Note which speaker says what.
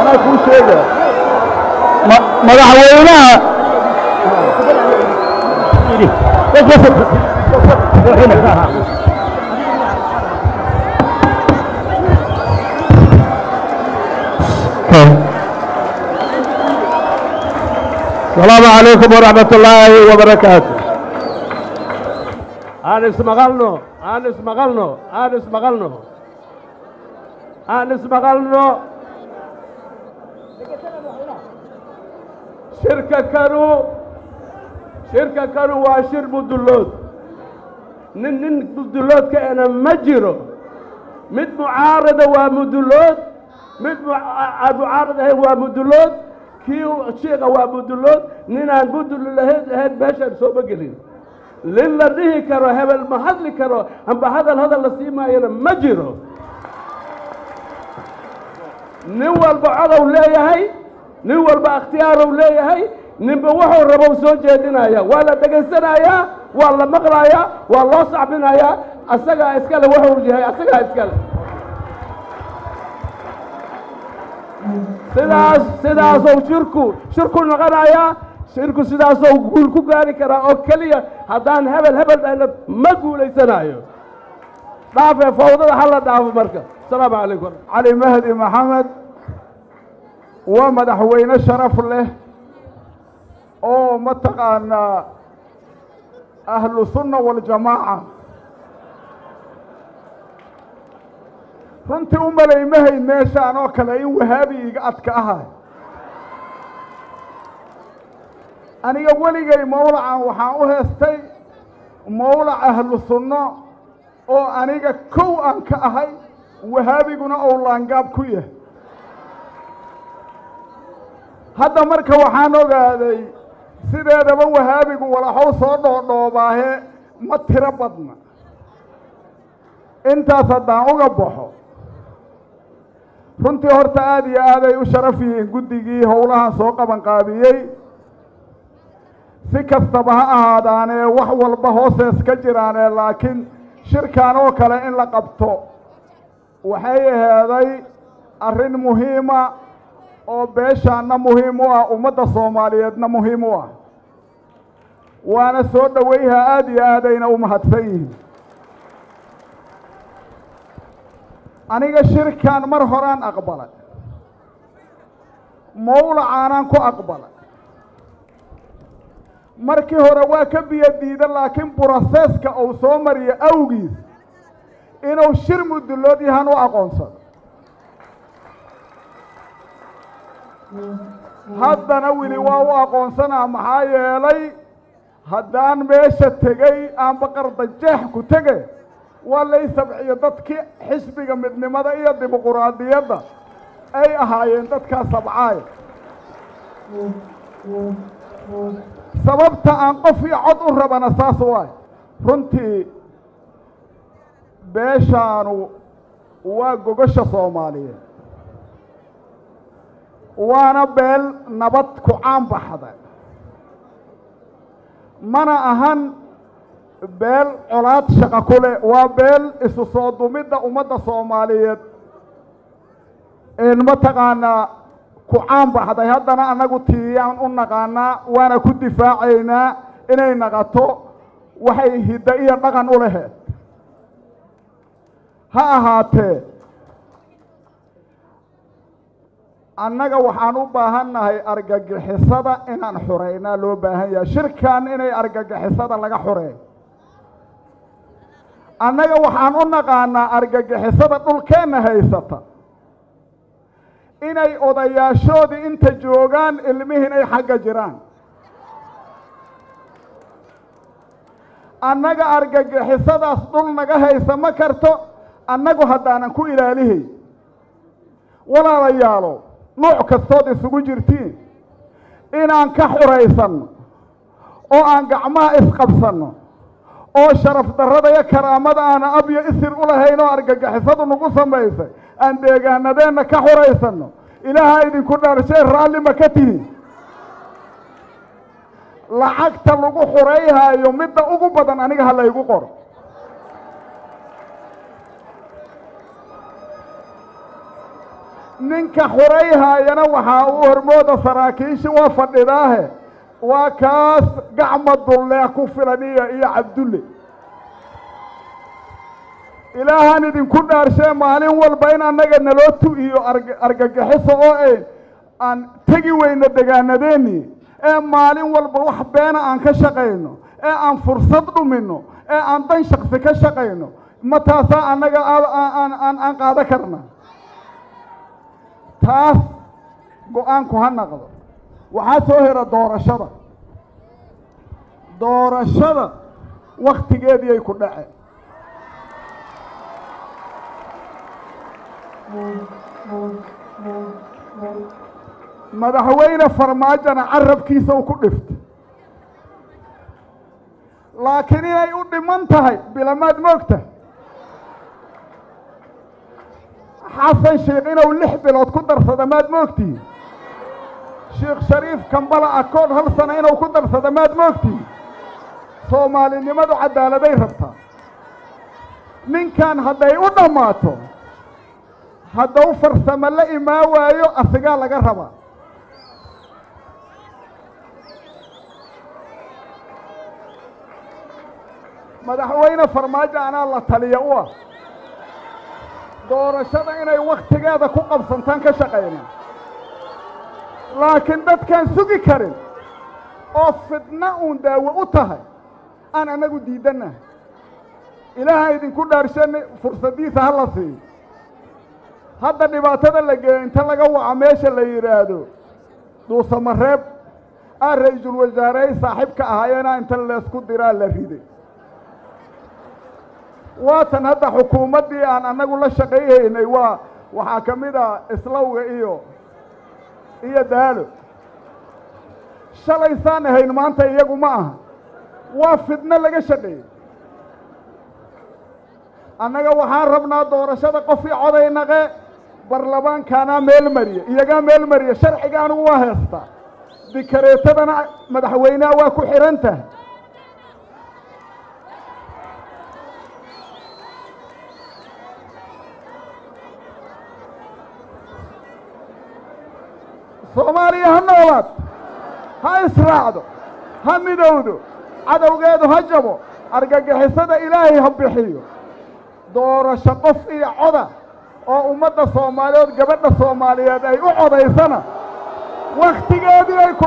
Speaker 1: anaa kuu sheega
Speaker 2: madaxweynaha السلام عليكم ورحمة الله وبركاته
Speaker 3: aan ismaqalno aan ismaqalno aan ismaqalno aan ismaqalno shirka kanu shirka kanu waa shir mudullood nin nin mudullood ka ena ma jiro mid mucaarada waa mudullood mid mu- aan mucaarad ahayn waa mudullood kii shiiqa waa mudullood ninaan mudul lahayn ahayn meeshaan sooma gelin. Lin la dhihi karo hebel ma hadli karo amba hadal hadal la sii maayana ma jiro. Nin walba codow leeyahay nin walba ikhtiyaarow leeyahay ninba wuxuu rabow soo jeedinaya. Waa la dhegaysanayaa waa la maqlayaa waa loo sacbinayaa asagaa iskale wuxuu yahay asagaa iskale sidaas sidaasou shirku shirku noqonayaa shirku sidaasou guul ku gaari karaa oo keliya haddaan hebel hebel dhahna ma guulaysanayo. Dhaafee fawdada hala dhaafo marka. Asalaamu calaykum.
Speaker 1: Cali mahdi maxamed waa madaxweyne sharaf leh oo mataqaanaa ahlu sunna waljamaaca runtii u malaymahayn meeshaan oo kale in wahaabi iga adka ahay aniga weligay mawlacan waxaan u heestay mawlac ahlu sunno oo aniga kow aan ka ahay wahaabiguna ou laangaab ku yahay hadda marka waxaan ogaaday sideedaba wahaabigu walaxow soo dhoodhoobaahe ma tiro badna. Intaas haddaan uga baxo runtii horta aada iyo aaday u sharaf yihiin guddigii howlahan soo qaban qaabiyey si kastaba ha ahaadaanee wax walba hoosees ka jiraanee laakiin shirkan oo kale in la qabto waxay aheeday arrin muhiima oo beeshaanna muhiim u ah ummadda soomaaliyeedna muhiim u ah. Waana soo dhowayha aada iyo aadayna u mahadsan yihiin aniga shirkan mar horaan aqbalay. Mawlacaanaan ku aqbalay. Markii hore waa ka biyo diida laakiin broseska uu soo mariyo awgiis inuu shir mudullood yahan u aqoonsado. Haddana weli waa u aqoonsanaa maxaa yeelay haddaan meesha tegey aan baqarda jeex ku tege waa lay sabciyo dadkii xisbiga midnimada iyo dimuquraadiyadda. Ay ahaayeen dadkaa sabcaay. Sababta aan qof iyo cod u rabana saas waay. Runtii beeshaanu waa gogosha soomaaliyeed. Waana beel nabad ku caan baxda mana ahan beel colaad shaqo ku leh. Waa beel isu soo dumidda ummadda soomaaliyeed. Mataqaanaa ku caan baxday haddana annagu tiiyaan u naqaanaa waana ku difaacaynaa inay naqato waxay hiddo iyo dhaqan u laheed ha ahaatee annaga waxaan u baahannahay argagixisada inaan xureynaa loo baahan yahay. Shirkan inay argagixisada laga xureeyo annaga waxaan u naqaanaa argagixisada dhulkeenna haysata. Inay odayaashoodii inta joogaan ilmihiin ay xagga jiraan. Annaga argagixisadaas dhul naga haysa ma karto annagu haddaanan ku ilaalihay walaalayaalo nuuc kastood isugu jirtiin. Inaan ka xuraysanno oo aan gacmaha isqabsanno oo sharaf darrada iyo karaamada aana abyo isir u lahayn oo argagixisadu nagu samaysay aan deegaanadeenna ka xuraysanno. Ilaaha idinku dhaarshee raalli ma ka tihiin lacagta lagu xurayhaayo midda ugu badan aniga ha laygu qoro. Ninka xurayhaayana waxaa uu hormooda saraakiishi waa fadhidaahe waa kaas gacma dullee ku filan iyo cabdulle. Ilaahaan idinku dhaarshee maalin walba in annaga naloo tu-iyo argagixiso oo ayn aan tegi weyno degaanadeennii ee maalin walba wax beena aan ka shaqayno ee aan fursad dhumino ee aan dan shaksi ka shaqayno ma taasaa annaga aan qaado karna. Taas go'aanku ha naqdo waxaa soo hera doorashada. Doorashada waktigeediiyay ku dhace. Madaxweyne farmaajona carabkiisa u ku dhifta laakiin inay u dhiman tahay bilamaad moogtahay xasan sheikh inuu lix bilood ku darsada maad moogtihi sheekh shariif kambala akoon hal sano inuu ku darsada maad moogtihi soomaalinimadu caddaaladay rabtaa ninkan hadday u dhammaato haddau farsamo la imaa waayo asigaa laga rabaa madaxweyne farmaajo anaa la taliya u ah. Doorashada inay waktigeeda ku qabsantaan ka shaqayna laakiin dadkaan sugi karin oo fidna uun daawo u tahay aan annagu diidannahay ilaaha idinku dhaarshan fursaddiisa ha la siiyo hadda dhibaatada la geeyo inta laga waco meesha la yidhaahdo duusamareeb aa ra'iisul wasaarey saaxiibka ahaayeena inta leesku diraa la riday waatan hadda xukuumaddii aan annagu la shaqayhaynay waa waxaa ka mid a islawga iyo iyo daalo shalaysaan ahayn maanta iyagu ma aha. Waa fidno laga shaqeeyey annaga waxaan rabnaa doorashada qofii coday naqe barlamaankaanaa meel mariya iyagaa meel mariya sharciga anigu waa heestaa dikareetadana madaxweyneha waa ku xihan tahay soomaaliya ha noolaad ha israacdo ha midowdo cadowgeedu ha jabo argagixisada ilaahay ha bixiyo doorasho qof iyo coda oo ummadda soomaaliyeed gabadha soomaaliyeed ay u codaysana wakhtigeedii ay ku